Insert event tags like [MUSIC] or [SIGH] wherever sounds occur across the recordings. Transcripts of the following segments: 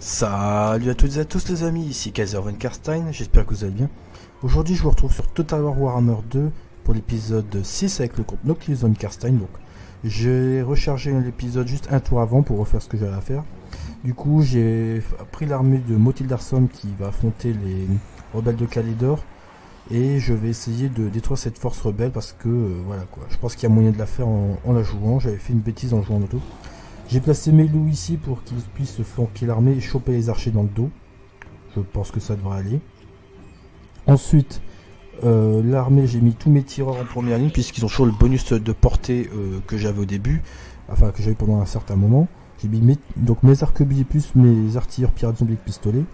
Salut à toutes et à tous les amis, ici Kaiser Van Karstein, j'espère que vous allez bien. Aujourd'hui je vous retrouve sur Total War Warhammer 2 pour l'épisode 6 avec le compte Noctis Van Karstein. J'ai rechargé l'épisode juste un tour avant pour refaire ce que j'avais à faire. Du coup j'ai pris l'armée de Motildarson qui va affronter les rebelles de Kalidor et je vais essayer de détruire cette force rebelle parce que euh, voilà quoi. Je pense qu'il y a moyen de la faire en, en la jouant, j'avais fait une bêtise en jouant en auto. J'ai placé mes loups ici pour qu'ils puissent flanquer l'armée et choper les archers dans le dos. Je pense que ça devrait aller. Ensuite, euh, l'armée, j'ai mis tous mes tireurs en première ligne puisqu'ils ont toujours le bonus de portée euh, que j'avais au début, enfin que j'avais pendant un certain moment. J'ai mis mes, donc mes arquebusiers plus mes artilleurs pirates zombies avec pistolet.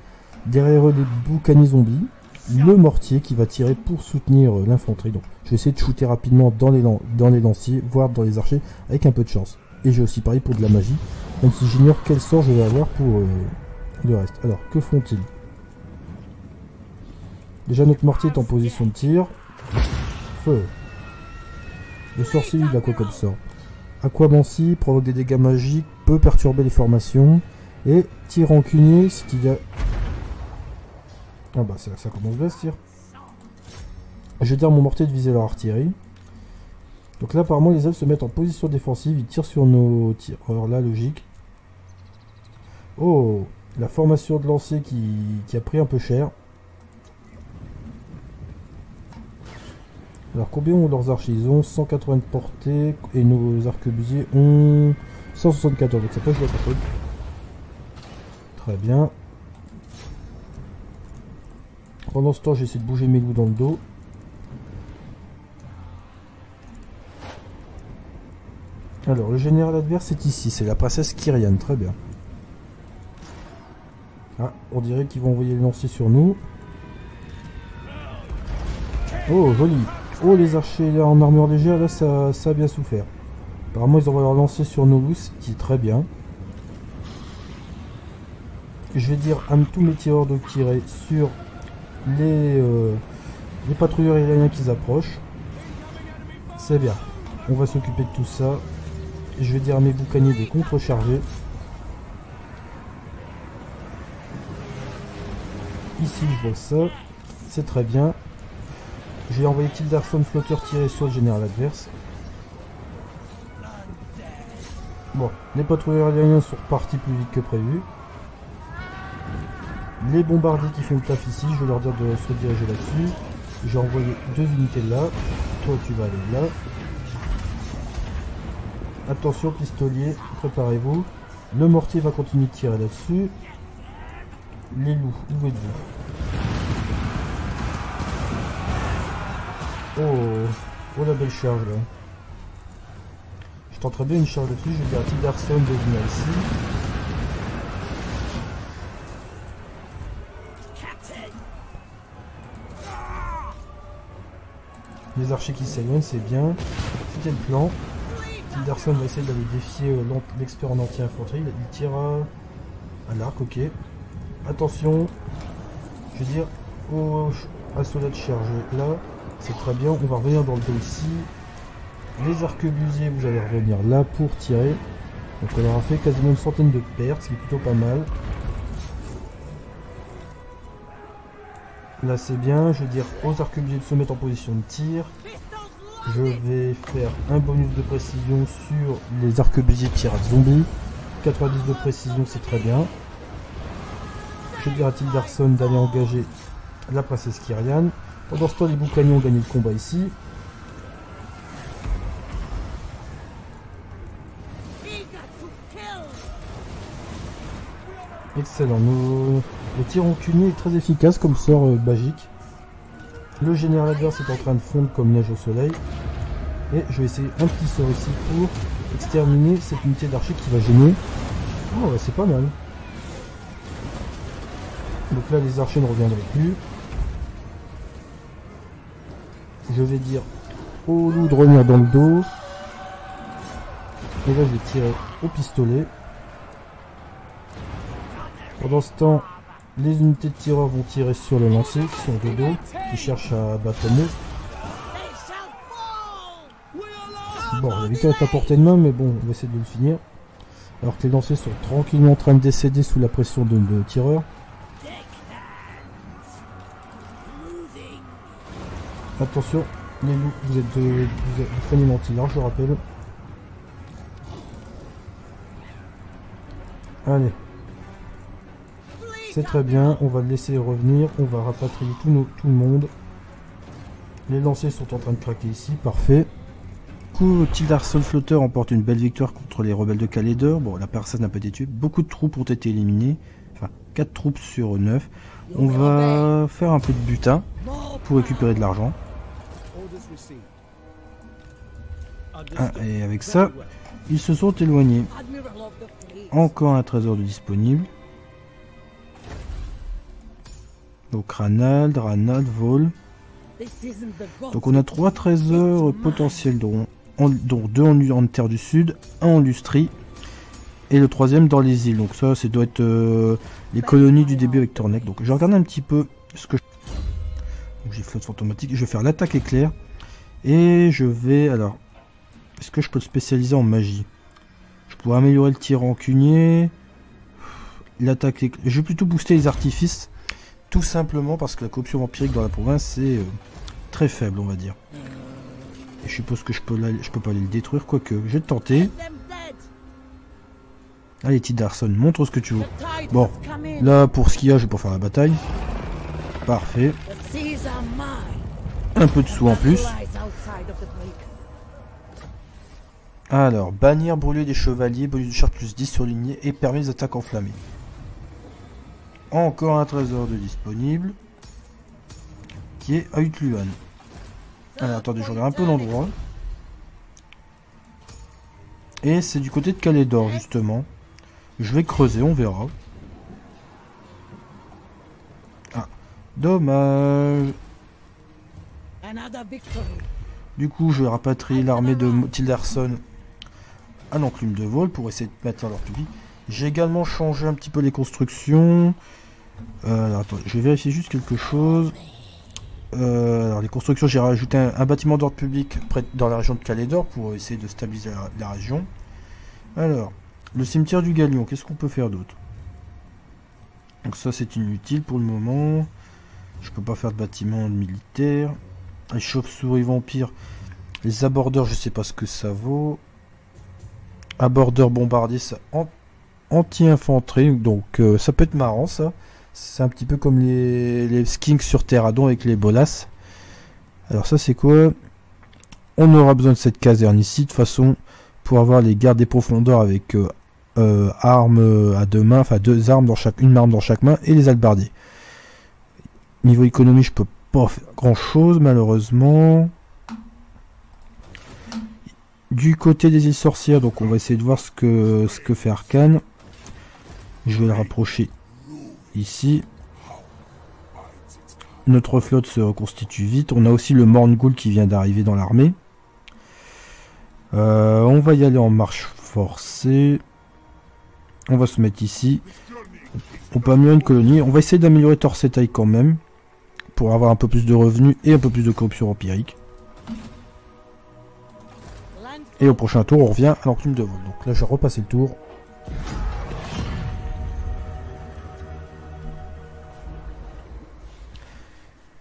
Derrière eux, des boucaniers zombies. Le mortier qui va tirer pour soutenir euh, l'infanterie. Donc, je vais essayer de shooter rapidement dans les, dans les lanciers, voire dans les archers, avec un peu de chance. Et j'ai aussi pareil pour de la magie, même si j'ignore quel sort je vais avoir pour euh, le reste. Alors, que font-ils? Déjà, notre mortier est en position de tir. Feu. Le sorcier, il a quoi comme sort? Aquamancie, provoque des dégâts magiques, peut perturber les formations. Et tir rancunier, ce qu'il y a... Ah bah ça, ça commence bien ce tir. Je vais dire mon mortier de viser leur artillerie. Donc là, apparemment, les elfes se mettent en position défensive. Ils tirent sur nos tireurs. Là, logique. Oh La formation de lancer qui, a pris un peu cher. Alors, combien ont leurs archers? Ils ont 180 de portée. Et nos arquebusiers ont 174. Donc ça peut jouer à Très bien. Pendant ce temps, j'essaie de bouger mes loups dans le dos. Alors, le général adverse est ici, c'est la princesse Kyrian, très bien. Ah, on dirait qu'ils vont envoyer le lancer sur nous. Oh, joli. Oh, les archers en armure légère, là, ça, ça a bien souffert. Apparemment, ils envoient leur lancer sur nos lousses, qui est très bien. Je vais dire à tous mes tireurs de tirer sur les, euh, les patrouilleurs aériens qui approchent. C'est bien. On va s'occuper de tout ça je vais dire à mes boucaniers de contrecharger. Ici, je vois ça. C'est très bien. J'ai envoyé Tildarson flotteur tirer sur le général adverse. Bon, les patrouilleurs aériens sont repartis plus vite que prévu. Les bombardiers qui font le taf ici, je vais leur dire de se rediriger là-dessus. J'ai envoyé deux unités là. Toi, tu vas aller là. Attention, pistolier, préparez-vous. Le mortier va continuer de tirer là-dessus. Les loups, où êtes-vous? Oh, oh la belle charge là. Je tenterai bien une charge dessus, je vais dire à Tidarson de venir ici. Les archers qui s'éloignent, c'est bien. C'était le plan. Anderson va essayer d'aller défier euh, l'expert en anti-infanterie. Il tire à l'arc, ok. Attention, je veux dire, au assaut de charge là, c'est très bien. On va revenir dans le dos ici. Les arquebusiers, vous allez revenir là pour tirer. Donc on aura fait quasiment une centaine de pertes, ce qui est plutôt pas mal. Là c'est bien, je veux dire aux arquebusiers de se mettre en position de tir. Je vais faire un bonus de précision sur les arquebusiers pirates zombies. 90 de précision, c'est très bien. Je dirais à Tildarson d'aller engager la princesse Kyrian? Pendant ce temps, les boucaniers ont gagné le combat ici. Excellent. Le tir en cunier est très efficace comme sort euh, magique. Le général adverse est en train de fondre comme neige au soleil. Et je vais essayer un petit sort ici pour exterminer cette unité d'archer qui va gêner. Oh, c'est pas mal. Donc là, les archers ne reviendraient plus. Je vais dire au loup de revenir dans le dos. Et là, je vais tirer au pistolet. Pendant ce temps, les unités de tireurs vont tirer sur le lancer, qui sont de dos, qui cherchent à battre le Bon, il a vite être à portée de main, mais bon, on va essayer de le finir. Alors que les lanciers sont tranquillement en train de décéder sous la pression de, de tireurs. Attention, les loups, vous êtes de, vous êtes, prenez je rappelle. Allez. C'est très bien, on va le laisser revenir, on va rapatrier tout, tout le monde. Les lanciers sont en train de craquer ici, parfait. Coup, Tildarson Flotter emporte une belle victoire contre les rebelles de Calédor. Bon, la personne n'a pas été tuée. Beaucoup de troupes ont été éliminées. Enfin, 4 troupes sur 9. On va faire un peu de butin pour récupérer de l'argent. Ah, et avec ça, ils se sont éloignés. Encore un trésor de disponible. Donc Ranald, Ranald, Vol. Donc on a trois trésors potentiels dont, dont deux en, terre du sud, un en lustrie et le troisième dans les îles. Donc ça, ça doit être euh, les colonies du début avec Tornek. Donc je regarde un petit peu ce que je... Donc j'ai flotte fantomatique. Je vais faire l'attaque éclair et je vais alors. Est-ce que je peux le spécialiser en magie? Je pourrais améliorer le tir rancunier. L'attaque éclair. Je vais plutôt booster les artifices. Tout simplement parce que la corruption vampirique dans la province c'est euh, très faible, on va dire. Je suppose que je peux, pas aller le détruire, quoique. Je vais te tenter. Allez, Tidarson, montre ce que tu veux. Bon, Là, pour ce qu'il y a, je vais pas faire la bataille. Parfait. Un peu de sous en plus. Alors, bannière brûlée des chevaliers, bonus de charge plus 10 surligné et permet les attaques enflammées. Encore un trésor de disponible. Qui est à. Alors, attendez, je regarde un peu l'endroit. Et c'est du côté de Calédor, justement. Je vais creuser, on verra. Ah, dommage. Du coup, je rapatrier l'armée de Tilderson à l'enclume de vol pour essayer de maintenir leur public. J'ai également changé un petit peu les constructions. Euh, je vais vérifier juste quelque chose. Euh, alors, les constructions, j'ai rajouté un, bâtiment d'ordre public près, dans la région de Calédor pour essayer de stabiliser la, région. Alors, le cimetière du Galion, qu'est-ce qu'on peut faire d'autre? Donc ça, c'est inutile pour le moment. Je peux pas faire de bâtiment militaire. Les chauves-souris vampires. Les abordeurs, je sais pas ce que ça vaut. Abordeur bombardier, ça an- anti-infanterie. Donc euh, ça peut être marrant ça. C'est un petit peu comme les, les skinks sur Terradon avec les bolas. Alors ça c'est quoi? On aura besoin de cette caserne ici de toute façon pour avoir les gardes des profondeurs avec euh, euh, armes euh, à deux mains, enfin deux armes dans chaque, une arme dans chaque main et les albardiers. Niveau économie, je peux pas faire grand chose malheureusement. Du côté des îles sorcières, donc on va essayer de voir ce que ce que fait Arkane. Je vais le rapprocher ici. Notre flotte se reconstitue vite. On a aussi le Morngul qui vient d'arriver dans l'armée. Euh, on va y aller en marche forcée. On va se mettre ici. On peut améliorer une colonie. On va essayer d'améliorer Torsetai quand même. Pour avoir un peu plus de revenus et un peu plus de corruption empirique. Et au prochain tour, on revient à l'enclume de vol. Donc là, je vais repasser le tour.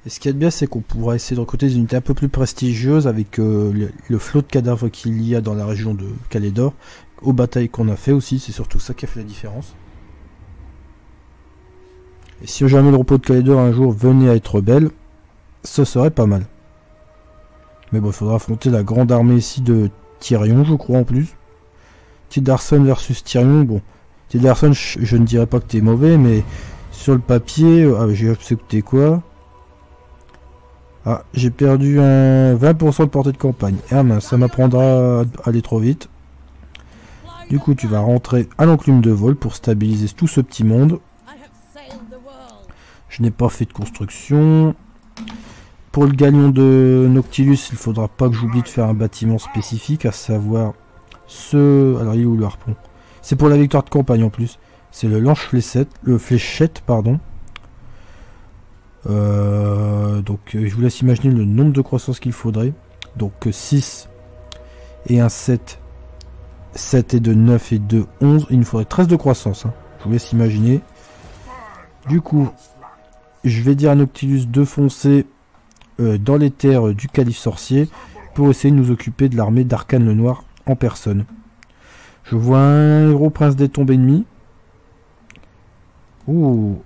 Et ce a de bien, c'est qu'on pourra essayer de recruter des unités un peu plus prestigieuses avec euh, le, flot de cadavres qu'il y a dans la région de Calédor, aux batailles qu'on a fait aussi, c'est surtout ça qui a fait la différence. Et si jamais le repos de Calédor un jour venait à être belle, ce serait pas mal. Mais bon, il faudra affronter la grande armée ici de Tyrion, je crois en plus. Tildarson versus Tyrion, bon. Tildarson, je, je ne dirais pas que t'es mauvais, mais sur le papier, euh, ah, j'ai accepté quoi? Ah, j'ai perdu un 20% de portée de campagne. Ah mince, ça m'apprendra à aller trop vite. Du coup, tu vas rentrer à l'enclume de vol pour stabiliser tout ce petit monde. Je n'ai pas fait de construction. Pour le galion de Noctilus, il faudra pas que j'oublie de faire un bâtiment spécifique, à savoir ce... Alors, il est où le harpon? C'est pour la victoire de campagne en plus. C'est le lance fléchette, le fléchette, pardon. Euh, donc, euh, je vous laisse imaginer le nombre de croissances qu'il faudrait. Donc, euh, 6 et un 7 7 et 2, 9 et 2, 11. Il nous faudrait 13 de croissance. Hein. Je vous laisse imaginer. Du coup, je vais dire à Noctilus de foncer euh, dans les terres du calife sorcier pour essayer de nous occuper de l'armée d'Arcane le Noir en personne. Je vois un héros prince des tombes ennemis. Ouh.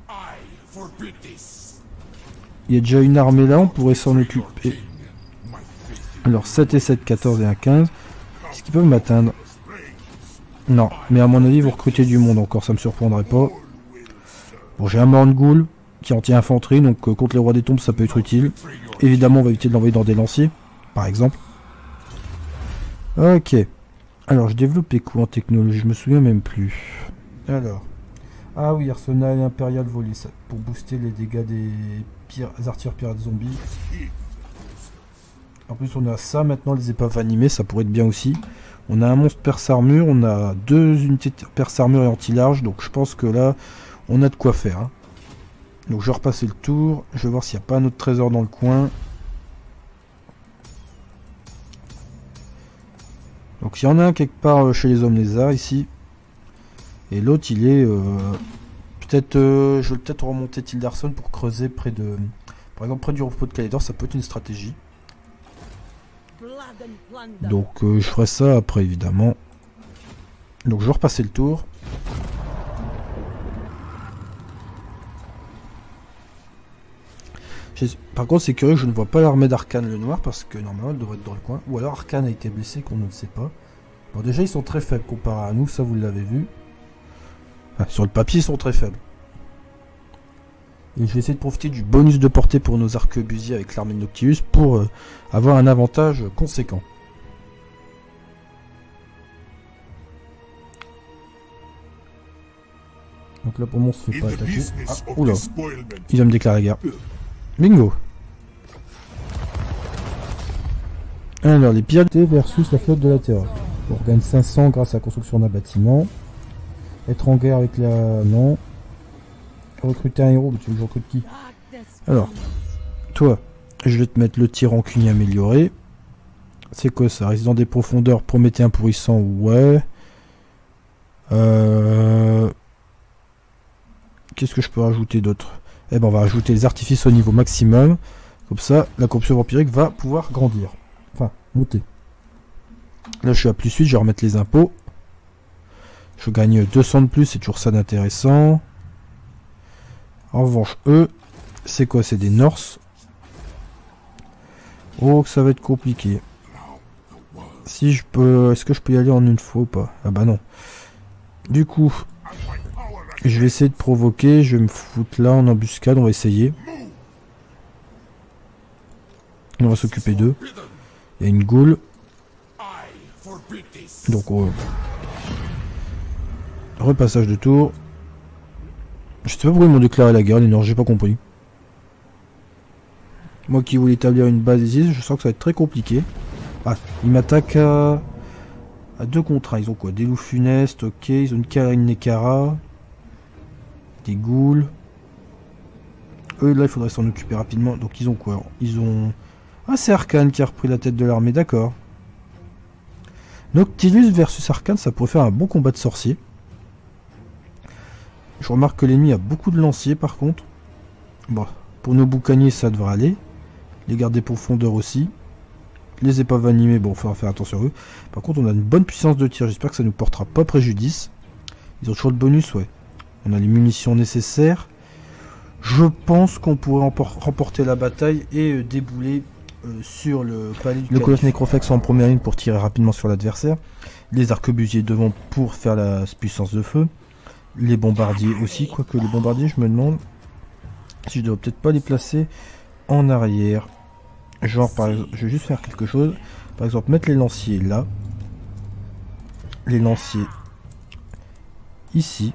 Il y a déjà une armée là, on pourrait s'en occuper. Alors 7 et 7, 14 et 1, 15. Est-ce qu'ils peuvent m'atteindre? Non, mais à mon avis, vous recrutez du monde encore, ça me surprendrait pas. Bon, j'ai un Morn qui anti-infanterie, donc euh, contre les rois des tombes, ça peut être utile. Évidemment, on va éviter de l'envoyer dans des lanciers, par exemple. Ok. Alors, je développais quoi en technologie? Je me souviens même plus. Alors. Ah oui, arsenal impérial ça, pour booster les dégâts des pires artilleurs pirates zombies. En plus, on a ça maintenant, les épaves animées, ça pourrait être bien aussi. On a un monstre perce armure, on a deux unités perce armure et anti-large, donc je pense que là, on a de quoi faire. Hein. Donc je vais repasser le tour, je vais voir s'il n'y a pas un autre trésor dans le coin. Donc il y en a un quelque part euh, chez les hommes lézards ici. Et l'autre il est... Euh, peut-être... Euh, je vais peut-être remonter Tildarson pour creuser près de... Par exemple près du repos de Calidor, ça peut être une stratégie. Donc je ferai ça après évidemment. Donc je vais repasser le tour. Par contre, c'est curieux, je ne vois pas l'armée d'Arkane le noir parce que normalement elle devrait être dans le coin. Ou alors Arkane a été blessé, qu'on ne le sait pas. Bon, déjà ils sont très faibles comparé à nous, ça vous l'avez vu. Sur le papier, ils sont très faibles. Et je vais essayer de profiter du bonus de portée pour nos arquebusiers avec l'armée de Noctius pour euh, avoir un avantage conséquent. Donc là pour moi on se fait pas attaquer. Ah, oula. Il va me déclarer la guerre. Bingo. Alors, les pirates versus la flotte de la Terre. On gagne 500 grâce à la construction d'un bâtiment. Être en guerre avec la... Non. Recruter un héros, mais tu veux que je recrute qui Alors, toi, je vais te mettre le tir cuny amélioré. C'est quoi ça? Résident des profondeurs, un pourrissant, ouais. Euh... Qu'est-ce que je peux rajouter d'autre? Eh ben on va ajouter les artifices au niveau maximum. Comme ça, la corruption vampirique va pouvoir grandir. Enfin, monter. Là, je suis à plus 8, je vais remettre les impôts. Je gagne 200 de plus, c'est toujours ça d'intéressant. En revanche, eux, c'est quoi? C'est des Norse. Oh, ça va être compliqué. Si je peux... Est-ce que je peux y aller en une fois ou pas? Ah bah non. Du coup, je vais essayer de provoquer, je vais me foutre là en embuscade, on va essayer. On va s'occuper d'eux. Il y a une goule. Donc, repassage de tour. Je sais pas pourquoi ils m'ont déclaré la guerre, les Nords, j'ai pas compris. Moi qui voulais établir une base ici, je sens que ça va être très compliqué. Ah, ils m'attaquent à... deux contrats. Ils ont quoi? Des loups funestes, ok. Ils ont une Karine Nekara des ghouls. Eux, là, il faudrait s'en occuper rapidement. Donc, ils ont quoi? Ils ont... Ah, c'est Arkane qui a repris la tête de l'armée, d'accord. Noctilus versus Arkane, ça pourrait faire un bon combat de sorciers. Je remarque que l'ennemi a beaucoup de lanciers, par contre. Bon, pour nos boucaniers, ça devrait aller. Les gardes des profondeurs aussi. Les épaves animées, bon, il faudra faire attention à eux. Par contre, on a une bonne puissance de tir. J'espère que ça ne nous portera pas préjudice. Ils ont toujours le bonus, ouais. On a les munitions nécessaires. Je pense qu'on pourrait remporter la bataille et euh, débouler euh, sur le palais du Le colosse nécrophex en première ligne pour tirer rapidement sur l'adversaire. Les arquebusiers devant pour faire la puissance de feu. Les bombardiers aussi, quoique les bombardiers, je me demande si je devrais peut-être pas les placer en arrière. Genre, par exemple, je vais juste faire quelque chose. Par exemple, mettre les lanciers là. Les lanciers ici.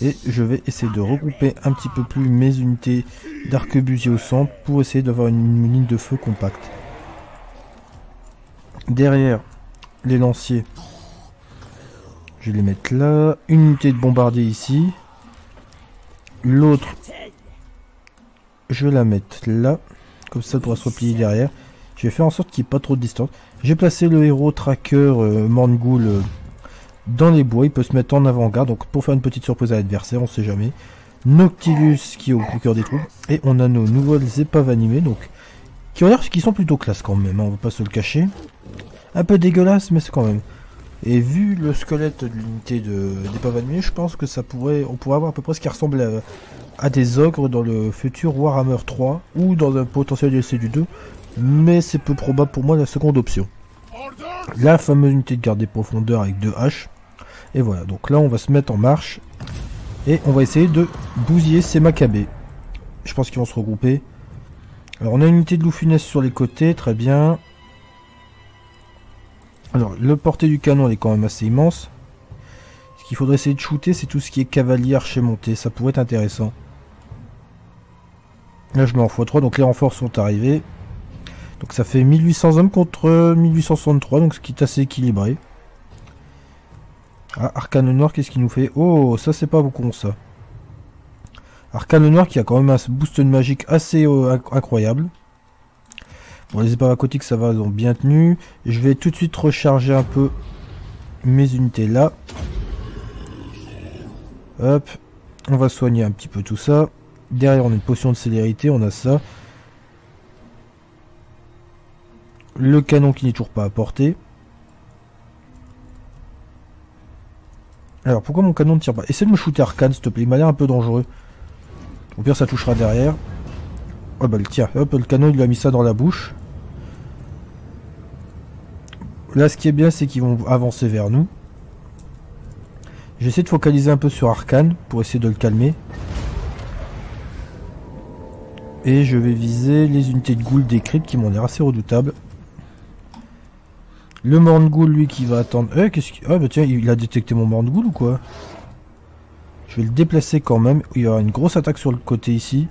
Et je vais essayer de regrouper un petit peu plus mes unités d'arquebusier au centre pour essayer d'avoir une, ligne de feu compacte. Derrière les lanciers, je vais les mettre là. Une unité de bombardier ici. L'autre, je vais la mettre là. Comme ça, elle pourra se replier derrière. Je vais faire en sorte qu'il n'y ait pas trop de distance. J'ai placé le héros tracker euh, euh, dans les bois. Il peut se mettre en avant-garde. Donc pour faire une petite surprise à l'adversaire, on sait jamais. Noctilus qui est au cœur des troupes. Et on a nos nouvelles épaves animées. Donc qui ont l'air qui sont plutôt classe quand même. Hein, on va pas se le cacher. Un peu dégueulasse, mais c'est quand même. Et vu le squelette de l'unité d'épave animée, je pense que ça pourrait, on pourrait avoir à peu près ce qui ressemble à, des ogres dans le futur Warhammer 3 ou dans un potentiel DLC du 2, mais c'est peu probable pour moi la seconde option. La fameuse unité de garde des profondeurs avec deux haches. Et voilà, donc là on va se mettre en marche et on va essayer de bousiller ces macabées. Je pense qu'ils vont se regrouper. Alors on a une unité de loup funeste sur les côtés, très bien. Alors le portée du canon est quand même assez immense. Ce qu'il faudrait essayer de shooter c'est tout ce qui est cavalier archer monté, ça pourrait être intéressant. Là je mets en x3, donc les renforts sont arrivés. Donc ça fait 1800 hommes contre 1863, donc ce qui est assez équilibré. Ah, Arcane Noir, qu'est-ce qu'il nous fait? Oh, ça c'est pas beaucoup ça. Arcane Noir qui a quand même un boost de magique assez euh, incroyable. Les épaves aquatiques, ça va, ils ont bien tenu. Je vais tout de suite recharger un peu mes unités là. Hop. On va soigner un petit peu tout ça. Derrière, on a une potion de célérité, on a ça. Le canon qui n'est toujours pas apporté. Alors, pourquoi mon canon ne tire pas? Essaye de me shooter arcane, s'il te plaît. Il m'a l'air un peu dangereux. Au pire, ça touchera derrière. Oh bah, tiens, hop, le canon, il lui a mis ça dans la bouche. Là, ce qui est bien, c'est qu'ils vont avancer vers nous. J'essaie de focaliser un peu sur Arcane pour essayer de le calmer. Et je vais viser les unités de ghoul décrites qui m'ont l'air assez redoutables. Le Morngoul, lui, qui va attendre... Eh, qu'est-ce qu'il... Ah, bah tiens, il a détecté mon Morngoul ou quoi? Je vais le déplacer quand même. Il y aura une grosse attaque sur le côté ici.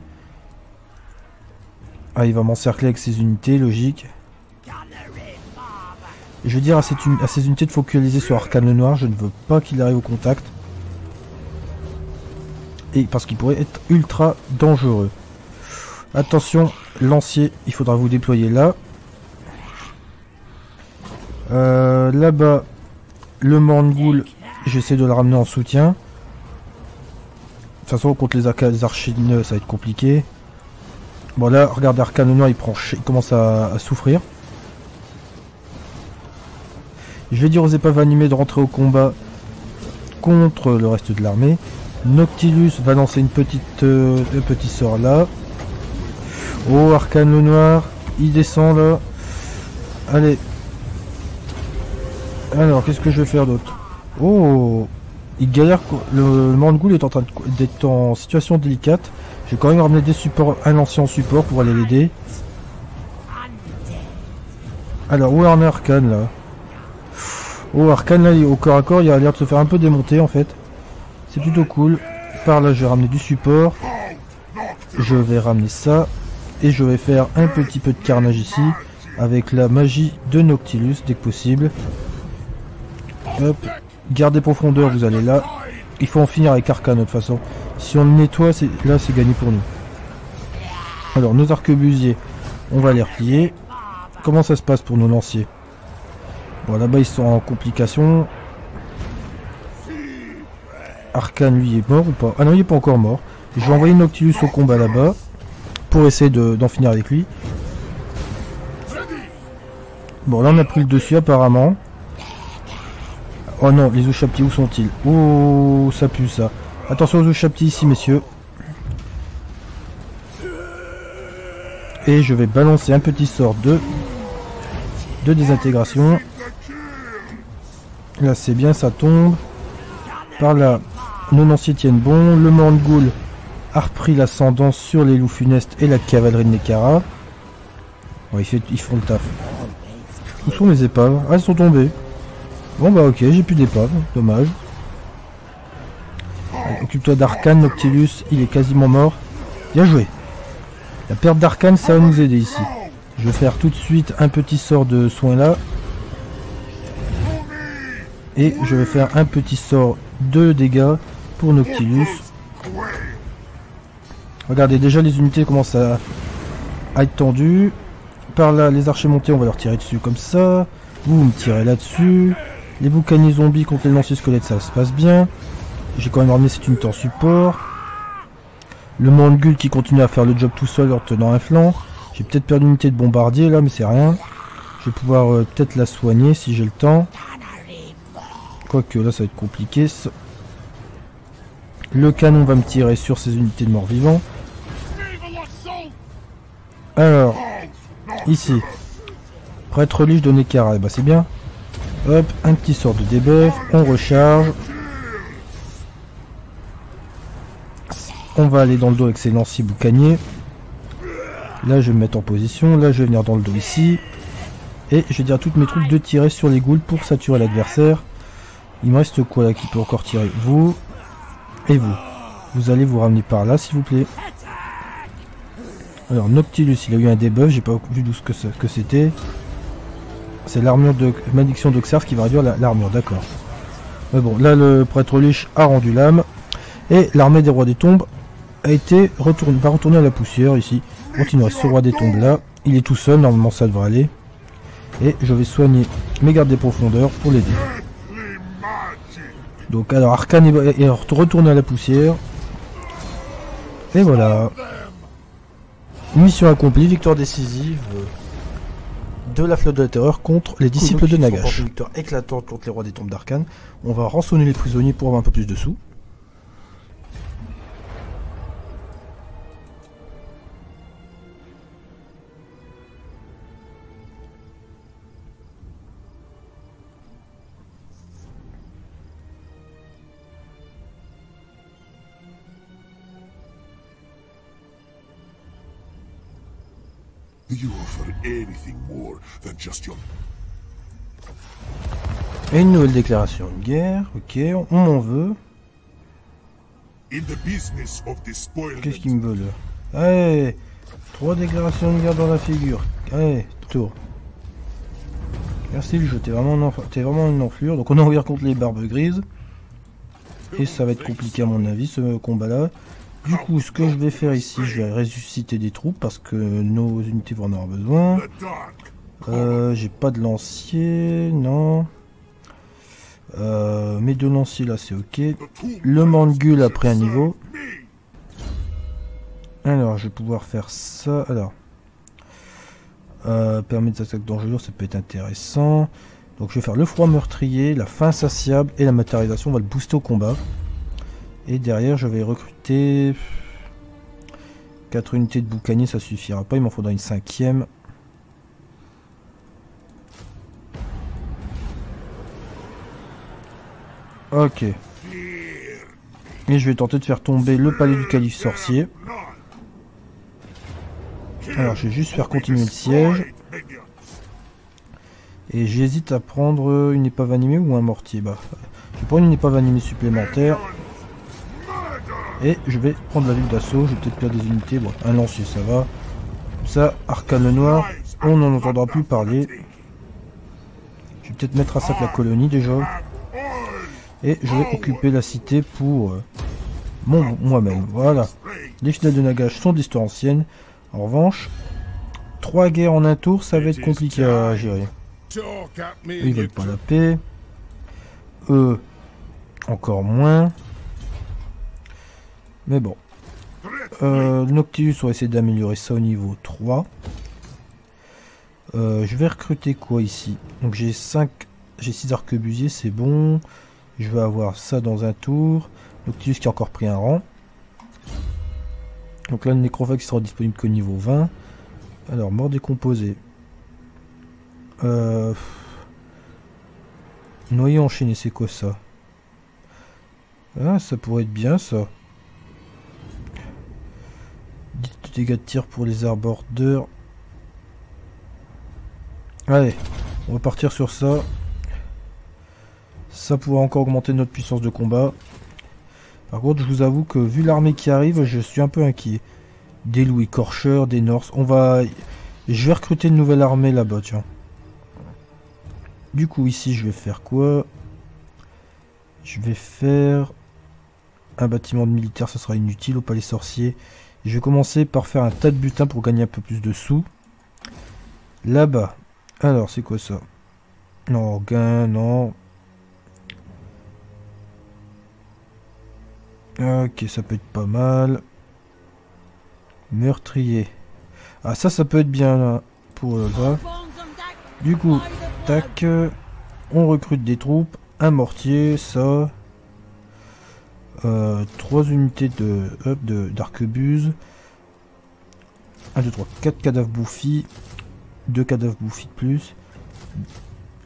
Ah, il va m'encercler avec ses unités, logique. Je vais dire à, ces unités de focaliser sur Arcane Noir. Je ne veux pas qu'il arrive au contact. Et parce qu'il pourrait être ultra dangereux. Attention, lancier, il faudra vous déployer là. Euh, là-bas, le Morngoul, j'essaie de le ramener en soutien. De toute façon, contre les, archineux, ça va être compliqué. Bon là, regardez, Arcane Noir, il, prend, il commence à, souffrir. Je vais dire aux épaves animées de rentrer au combat contre le reste de l'armée. Noctilus va lancer une petite, euh, un petit sort là. Oh, Arcane le Noir, il descend là. Allez, alors, qu'est-ce que je vais faire d'autre? Oh Il galère. Le, le est en train d'être en situation délicate. J'ai quand même ramené des supports, un ancien support pour aller l'aider. Alors, où est Arcane là? Oh, Arcane là, au corps à corps, il a l'air de se faire un peu démonter en fait. C'est plutôt cool. Par là, je vais ramener du support. Je vais ramener ça. Et je vais faire un petit peu de carnage ici. Avec la magie de Noctilus dès que possible. Hop. Gardez profondeur, vous allez là. Il faut en finir avec Arcane de toute façon. Si on le nettoie, là c'est gagné pour nous. Alors, nos arquebusiers, on va les replier. Comment ça se passe pour nos lanciers? Bon, là-bas ils sont en complication. Arcane, lui, est mort ou pas? Ah non, il est pas encore mort. Je vais envoyer Noctilus au combat là-bas. Pour essayer d'en finir avec lui. Bon, là on a pris le dessus apparemment. Oh non, les Ushapti, où sont-ils? Oh, ça pue ça. Attention aux Ushapti ici, messieurs. Et je vais balancer un petit sort de, de désintégration. Là, c'est bien, ça tombe. Par là, nos lanciers tiennent bon. Le Morngoul a repris l'ascendant sur les loups funestes et la cavalerie de Nekara. Bon, ils, font le taf. Où sont les épaves? Ah, elles sont tombées. Bon bah ok, j'ai plus d'épave, dommage. Occupe-toi d'Arcane, Noctilus, il est quasiment mort. Bien joué. La perte d'Arcane, ça va nous aider ici. Je vais faire tout de suite un petit sort de soin là. Et je vais faire un petit sort de dégâts pour Noctilus. Regardez, déjà les unités commencent à, être tendues. par là, les archers montés, on va leur tirer dessus comme ça. Vous, me tirez là-dessus. Les boucaniers zombies contre les lanciers squelettes, ça se passe bien. J'ai quand même ramené cette unité en support. Le Mangul qui continue à faire le job tout seul en tenant un flanc. J'ai peut-être perdu une unité de bombardier là, mais c'est rien. Je vais pouvoir euh, peut-être la soigner si j'ai le temps. Quoique là, ça va être compliqué. Le canon va me tirer sur ces unités de morts-vivants. Alors, ici. Prêtre liche de Nekara, bah c'est bien. Hop, un petit sort de debuff, on recharge. On va aller dans le dos avec ses lanciers boucaniers. Là, je vais me mettre en position. Là, je vais venir dans le dos ici. Et je vais dire à toutes mes troupes de tirer sur les ghouls pour saturer l'adversaire. Il me reste quoi là qui peut encore tirer Vous et vous. Vous allez vous ramener par là, s'il vous plaît. Alors, Noctilus, il a eu un debuff. J'ai pas vu d'où ce que c'était. C'est l'armure de malédiction d'Oxars qui va réduire l'armure, d'accord. Mais bon, là, le prêtre liche a rendu l'âme. Et l'armée des rois des tombes a été va retourner à la poussière ici. Continuer ce roi des tombes là. Il est tout seul, normalement ça devrait aller. Et je vais soigner mes gardes des profondeurs pour l'aider. Donc alors Arcane est, retourné à la poussière. Et voilà. Mission accomplie, victoire décisive de la flotte de la terreur contre les disciples de Nagash. Une victoire éclatante contre les rois des tombes d'Arcane. On va rançonner les prisonniers pour avoir un peu plus de sous. Et une nouvelle déclaration de guerre, ok, on m'en veut. Qu'est-ce qu'il me veut là? Allez Trois déclarations de guerre dans la figure. Allez, tour. Merci le jeu, t'es vraiment, vraiment une enflure. Donc on est en guerre contre les barbes grises. Et ça va être compliqué à mon avis ce combat là. Du coup, ce que je vais faire ici, je vais ressusciter des troupes parce que nos unités vont en avoir besoin. Euh, j'ai pas de lancier, non. Euh, mes deux là, c'est ok. Le mangul après un niveau. Alors, je vais pouvoir faire ça. Alors, euh, permet des attaques dangereuses, ça peut être intéressant. Donc, je vais faire le froid meurtrier, la faim insatiable et la matérialisation. On va le booster au combat. Et derrière, je vais recruter 4 unités de boucanier, ça suffira pas. Il m'en faudra une cinquième. Ok. Et je vais tenter de faire tomber le palais du calife sorcier. Alors, je vais juste faire continuer le siège. Et j'hésite à prendre une épave animée ou un mortier. Bah, je vais prendre une épave animée supplémentaire. Et je vais prendre la ville d'assaut, je vais peut-être perdre des unités, bon, un lancier ça va. Ça, Arcane Noir, on n'en entendra plus parler. Je vais peut-être mettre à sac la colonie déjà. Et je vais occuper la cité pour euh, moi-même. Voilà. Les finales de Nagash sont d'histoire ancienne. En revanche, trois guerres en un tour, ça va être compliqué à gérer. Ils veulent pas la paix. Eux, encore moins. Mais bon. Euh, Noctilus, on va essayer d'améliorer ça au niveau 3. Euh, je vais recruter quoi ici? Donc j'ai 5, j'ai 6 arquebusiers, c'est bon. Je vais avoir ça dans un tour. Noctilus qui a encore pris un rang. Donc là, le nécrophage sera disponible qu'au niveau 20. Alors, mort décomposé. Euh... Noyer enchaîné, c'est quoi ça? Ah, ça pourrait être bien ça dégâts de tir pour les arbordeurs. Allez, on va partir sur ça. Ça pourra encore augmenter notre puissance de combat. Par contre, je vous avoue que vu l'armée qui arrive, je suis un peu inquiet. Des Louis Korcher, des Norse. On va... Je vais recruter une nouvelle armée là-bas, tiens. Du coup, ici, je vais faire quoi? Je vais faire... Un bâtiment de militaire, ça sera inutile au palais sorcier. Je vais commencer par faire un tas de butins pour gagner un peu plus de sous. Là-bas. Alors, c'est quoi ça? Non, gain, non. Ok, ça peut être pas mal. Meurtrier. Ah, ça, ça peut être bien là, pour gars. Du coup, tac. On recrute des troupes. Un mortier, ça. Euh, trois unités de de d'arquebuse. 1, 2, 3, 4 cadavres bouffis. 2 cadavres bouffis de plus.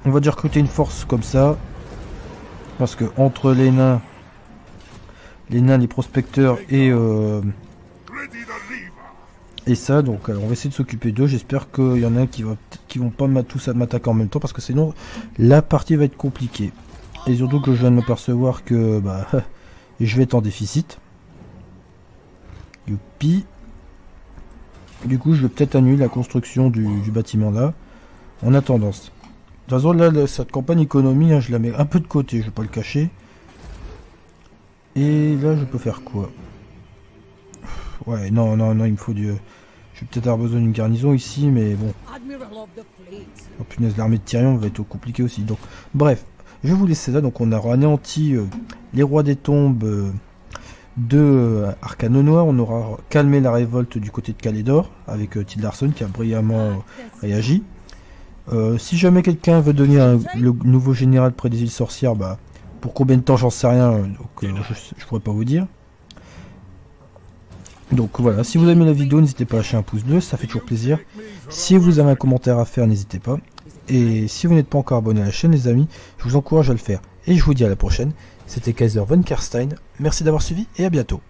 On va déjà recruter une force comme ça. Parce que entre les nains, les nains, les prospecteurs et euh, et ça, donc on va essayer de s'occuper d'eux. J'espère qu'il y en a un qui va qui vont pas tous m'attaquer en même temps parce que sinon la partie va être compliquée. Et surtout que je viens de m'apercevoir que bah [LAUGHS] je vais être en déficit. Youpi. Du coup, je vais peut-être annuler la construction du, bâtiment là. En attendant. De toute façon, là, cette campagne économie, hein, je la mets un peu de côté, je vais pas le cacher. Et là, je peux faire quoi? Ouais, non, non, non, il me faut du... Je vais peut-être avoir besoin d'une garnison ici, mais bon. Oh punaise, l'armée de Tyrion va être compliqué aussi. Donc, bref, je vous laisser là. Donc, on a anéanti euh, les rois des tombes euh, de euh, Arcano Noir. On aura calmé la révolte du côté de Calédor avec Tildarson qui a brillamment réagi. si jamais quelqu'un veut devenir le nouveau général près des îles sorcières, bah, pour combien de temps, j'en sais rien. Je, je pourrais pas vous dire. Donc voilà, si vous aimé la vidéo, n'hésitez pas à lâcher un pouce bleu, ça fait toujours plaisir. Si vous avez un commentaire à faire, n'hésitez pas. Et si vous n'êtes pas encore abonné à la chaîne, les amis, je vous encourage à le faire. Et je vous dis à la prochaine. C'était Kaiser von Karstein. Merci d'avoir suivi et à bientôt.